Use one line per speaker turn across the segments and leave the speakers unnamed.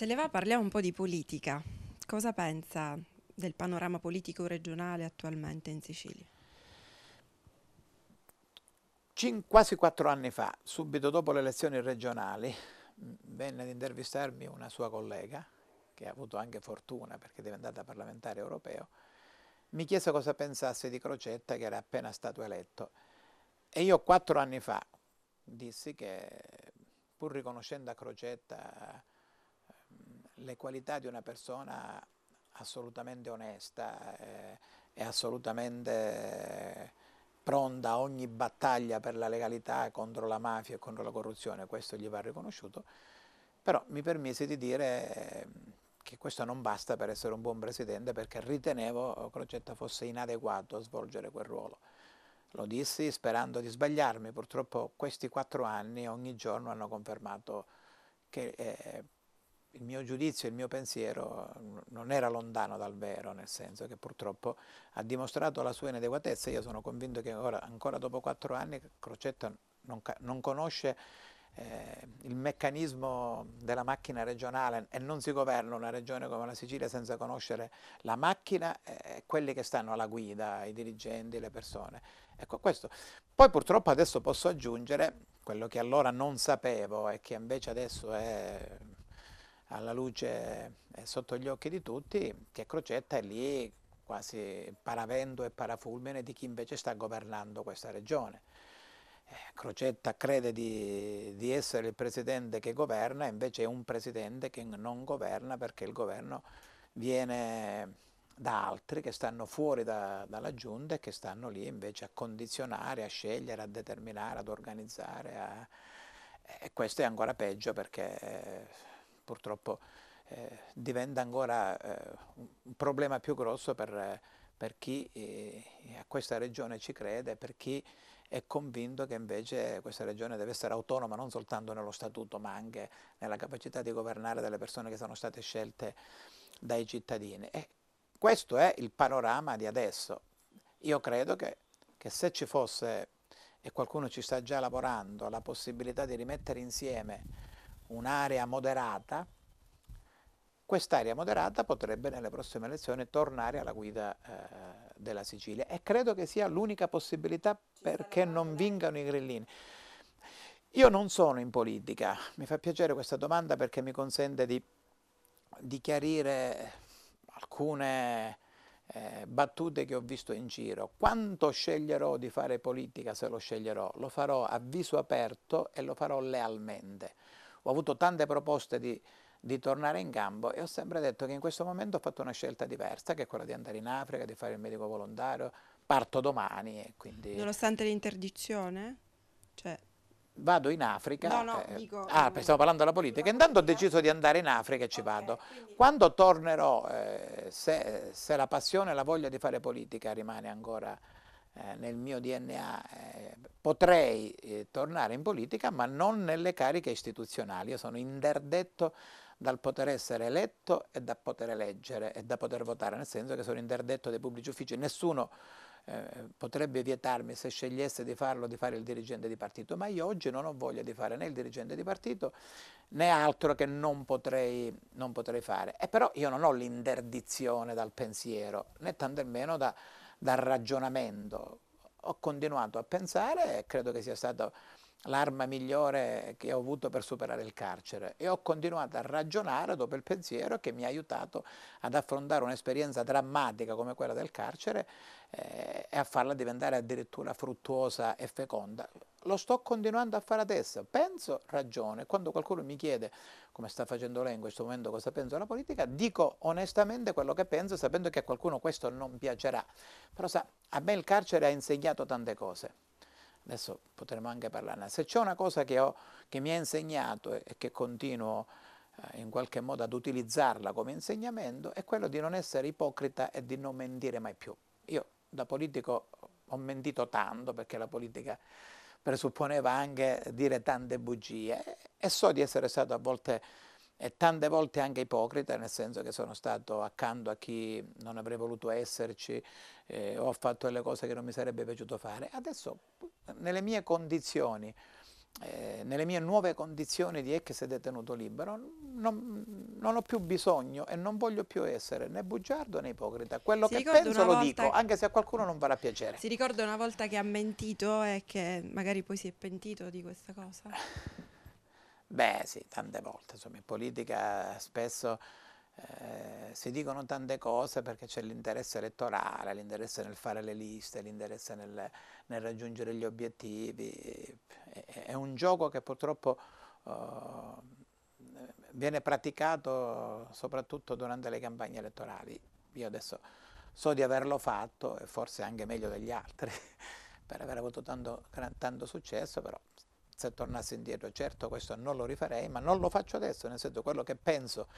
Se le va parliamo un po' di politica. Cosa pensa del panorama politico regionale attualmente in Sicilia?
Cin quasi quattro anni fa, subito dopo le elezioni regionali, venne ad intervistarmi una sua collega, che ha avuto anche fortuna perché è diventata parlamentare europeo, mi chiese cosa pensasse di Crocetta che era appena stato eletto. E io quattro anni fa dissi che pur riconoscendo a Crocetta le qualità di una persona assolutamente onesta eh, e assolutamente pronta a ogni battaglia per la legalità contro la mafia e contro la corruzione, questo gli va riconosciuto, però mi permise di dire che questo non basta per essere un buon presidente perché ritenevo Crocetta fosse inadeguato a svolgere quel ruolo. Lo dissi sperando di sbagliarmi, purtroppo questi quattro anni ogni giorno hanno confermato che eh, il mio giudizio, il mio pensiero non era lontano dal vero, nel senso che purtroppo ha dimostrato la sua inadeguatezza. Io sono convinto che ora, ancora dopo quattro anni Crocetta non, non conosce eh, il meccanismo della macchina regionale e non si governa una regione come la Sicilia senza conoscere la macchina e quelli che stanno alla guida, i dirigenti, le persone. Ecco questo. Poi purtroppo adesso posso aggiungere quello che allora non sapevo e che invece adesso è alla luce e sotto gli occhi di tutti, che Crocetta è lì quasi paravento e parafulmine di chi invece sta governando questa regione. Eh, Crocetta crede di, di, essere il presidente che governa, invece è un presidente che non governa perché il governo viene da altri che stanno fuori da, dalla giunta e che stanno lì invece a condizionare, a scegliere, a determinare, ad organizzare. A... E questo è ancora peggio perché purtroppo eh, diventa ancora eh, un problema più grosso per, per chi eh, a questa regione ci crede, per chi è convinto che invece questa regione deve essere autonoma non soltanto nello statuto ma anche nella capacità di governare delle persone che sono state scelte dai cittadini. E questo è il panorama di adesso. Io credo che, che se ci fosse, e qualcuno ci sta già lavorando, la possibilità di rimettere insieme un'area moderata, quest'area moderata potrebbe nelle prossime elezioni tornare alla guida eh, della Sicilia e credo che sia l'unica possibilità perché non vingano i grillini. Io non sono in politica, mi fa piacere questa domanda perché mi consente di, di chiarire alcune eh, battute che ho visto in giro. Quando sceglierò di fare politica, se lo sceglierò, lo farò a viso aperto e lo farò lealmente. Ho avuto tante proposte di di tornare in campo e ho sempre detto che in questo momento ho fatto una scelta diversa, che è quella di andare in Africa, di fare il medico volontario, parto domani e quindi...
Nonostante l'interdizione? Cioè...
Vado in Africa,
no, no, eh, dico,
ah, stiamo parlando della politica, intanto ho deciso di andare in Africa e ci okay, vado. Quindi... Quando tornerò, eh, se, se, la passione e la voglia di fare politica rimane ancora eh, nel mio DNA, eh, potrei eh, tornare in politica, ma non nelle cariche istituzionali. Io sono interdetto dal poter essere eletto e da poter eleggere e da poter votare, nel senso che sono interdetto dai pubblici uffici. Nessuno eh, potrebbe vietarmi se scegliesse di farlo, di fare il dirigente di partito, ma io oggi non ho voglia di fare né il dirigente di partito né altro che non potrei, non potrei fare. E però io non ho l'interdizione dal pensiero, né tantomeno da, dal ragionamento. Ho continuato a pensare e credo che sia stato l'arma migliore che ho avuto per superare il carcere. E ho continuato a ragionare dopo il pensiero che mi ha aiutato ad affrontare un'esperienza drammatica come quella del carcere eh, e a farla diventare addirittura fruttuosa e feconda. Lo sto continuando a fare adesso, penso, ragiono quando qualcuno mi chiede come sta facendo lei in questo momento cosa penso della politica, dico onestamente quello che penso sapendo che a qualcuno questo non piacerà, però sa, a me il carcere ha insegnato tante cose adesso potremo anche parlarne, se c'è una cosa che, ho, che, mi ha insegnato e, che continuo eh, in qualche modo ad utilizzarla come insegnamento è quello di non essere ipocrita e di non mentire mai più. Io da politico ho mentito tanto perché la politica presupponeva anche dire tante bugie e so di essere stato a volte e tante volte anche ipocrita, nel senso che sono stato accanto a chi non avrei voluto esserci, eh, ho fatto delle cose che non mi sarebbe piaciuto fare. Adesso, nelle mie condizioni eh, nelle mie nuove condizioni di ex detenuto libero, non, non, ho più bisogno e non voglio più essere né bugiardo né ipocrita. Quello si che penso lo dico, anche se a qualcuno non farà piacere.
Si ricorda una volta che ha mentito e che magari poi si è pentito di questa cosa?
Beh sì, tante volte, insomma, in politica spesso eh, si dicono tante cose perché c'è l'interesse elettorale, l'interesse nel fare le liste, l'interesse nel, nel, raggiungere gli obiettivi. È, un gioco che purtroppo uh, viene praticato soprattutto durante le campagne elettorali. Io adesso so di averlo fatto e forse anche meglio degli altri per aver avuto tanto, tanto successo, però se tornassi indietro certo questo non lo rifarei, ma non lo faccio adesso, nel senso quello che penso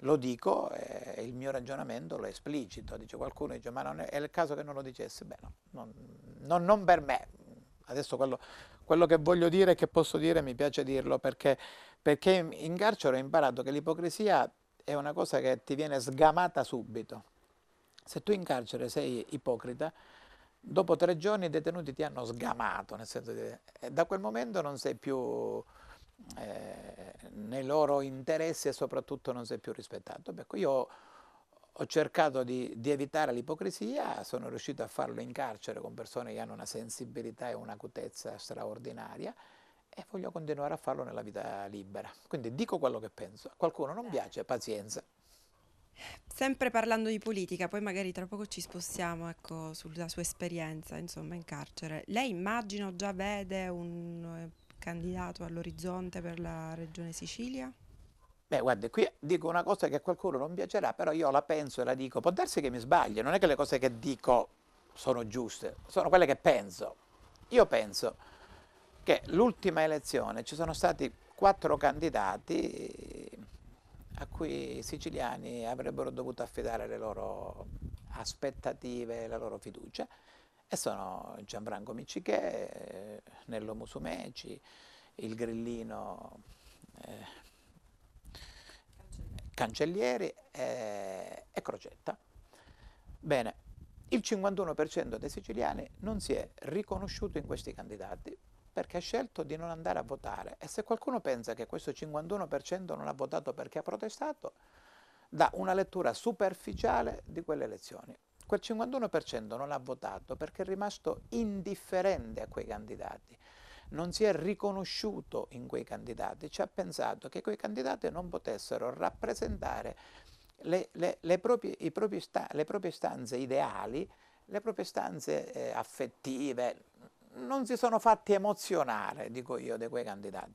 lo dico e il mio ragionamento lo esplicito. Dice qualcuno dice ma è, è il caso che non lo dicessi? Beh no, non, non, non per me. Adesso quello, quello, che voglio dire e che posso dire mi piace dirlo perché, perché in carcere ho imparato che l'ipocrisia è una cosa che ti viene sgamata subito. Se tu in carcere sei ipocrita, dopo tre giorni i detenuti ti hanno sgamato, nel senso che da quel momento non sei più eh, nei loro interessi e soprattutto non sei più rispettato. Ecco, io ho cercato di, di evitare l'ipocrisia, sono riuscito a farlo in carcere con persone che hanno una sensibilità e un'acutezza straordinaria e voglio continuare a farlo nella vita libera. Quindi dico quello che penso. A qualcuno non piace, pazienza.
Sempre parlando di politica, poi magari tra poco ci spostiamo ecco, sulla sua esperienza insomma, in carcere. Lei immagino già vede un candidato all'orizzonte per la regione Sicilia?
Beh, guardi, qui dico una cosa che a qualcuno non piacerà, però io la penso e la dico. Può darsi che mi sbaglio, non è che le cose che dico sono giuste, sono quelle che penso. Io penso che l'ultima elezione ci sono stati quattro candidati a cui i siciliani avrebbero dovuto affidare le loro aspettative, la loro fiducia e sono Gianfranco Miccichè, Nello Musumeci, il grillino eh, Cancellieri e, e Crocetta. Bene, il 51% dei siciliani non si è riconosciuto in questi candidati perché ha scelto di non andare a votare e se qualcuno pensa che questo 51% non ha votato perché ha protestato, dà una lettura superficiale di quelle elezioni. Quel 51% non ha votato perché è rimasto indifferente a quei candidati, non si è riconosciuto in quei candidati, ci ha pensato che quei candidati non potessero rappresentare le, le, le, proprie, propri sta, le proprie, stanze ideali, le proprie stanze eh, affettive, non si sono fatti emozionare, dico io, di quei candidati.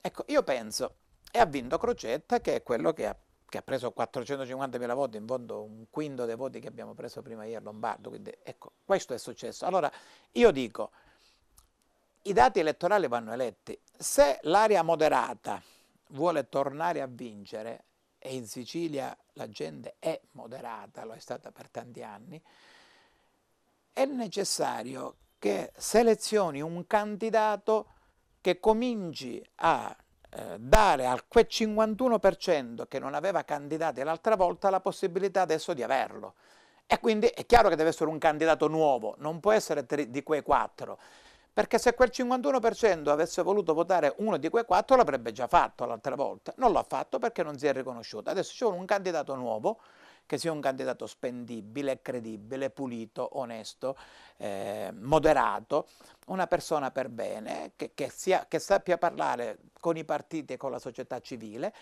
Ecco, io penso, e ha vinto Crocetta, che è quello che ha che ha preso 450.000 voti, in fondo un quinto dei voti che abbiamo preso prima io a Lombardo, quindi ecco, questo è successo. Allora, io dico, i dati elettorali vanno eletti, se l'area moderata vuole tornare a vincere, e in Sicilia la gente è moderata, lo è stata per tanti anni, è necessario che selezioni un candidato che cominci a dare al quel 51% che non aveva candidati l'altra volta la possibilità adesso di averlo. E quindi è chiaro che deve essere un candidato nuovo, non può essere di quei quattro, perché se quel 51% avesse voluto votare uno di quei quattro l'avrebbe già fatto l'altra volta. Non l'ha fatto perché non si è riconosciuto. Adesso c'è un candidato nuovo che sia un candidato spendibile, credibile, pulito, onesto, eh, moderato, una persona per bene, che, che, sia, che sappia parlare con i partiti e con la società civile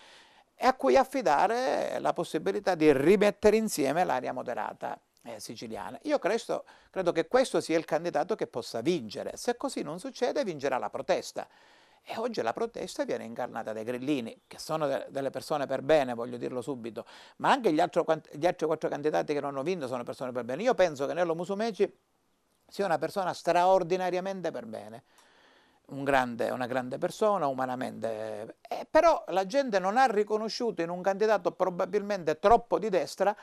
e a cui affidare la possibilità di rimettere insieme l'area moderata eh, siciliana. Io credo, credo che questo sia il candidato che possa vincere. Se così non succede, vincerà la protesta. E oggi la protesta viene incarnata dai grillini, che sono de delle persone per bene, voglio dirlo subito, ma anche gli, altro, gli, altri quattro candidati che non hanno vinto sono persone per bene. Io penso che Nello Musumeci sia una persona straordinariamente per bene, un grande, una grande persona, umanamente, eh, però la gente non ha riconosciuto in un candidato probabilmente troppo di destra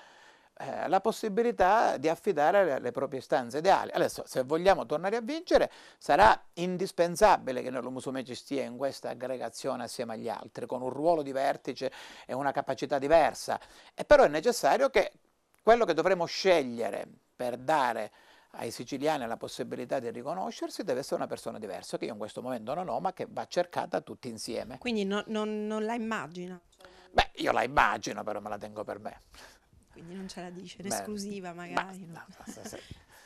eh, la possibilità di affidare le, le, proprie stanze ideali. Adesso, se vogliamo tornare a vincere, sarà indispensabile che Nello Musumeci stia in questa aggregazione assieme agli altri, con un ruolo di vertice e una capacità diversa. E però è necessario che quello che dovremo scegliere per dare ai siciliani la possibilità di riconoscersi deve essere una persona diversa, che io in questo momento non ho, ma che va cercata tutti insieme.
Quindi no, non, non la immagina?
Beh, io la immagino, però me la tengo per me.
Quindi non ce la dice, in esclusiva magari.
Ma, no. se,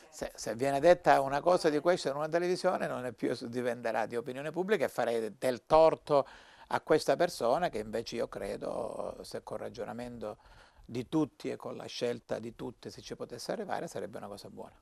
se, se, viene detta una cosa di questo in una televisione non è più diventerà di opinione pubblica e farei del torto a questa persona che invece io credo, se con ragionamento di tutti e con la scelta di tutti, se ci potesse arrivare, sarebbe una cosa buona.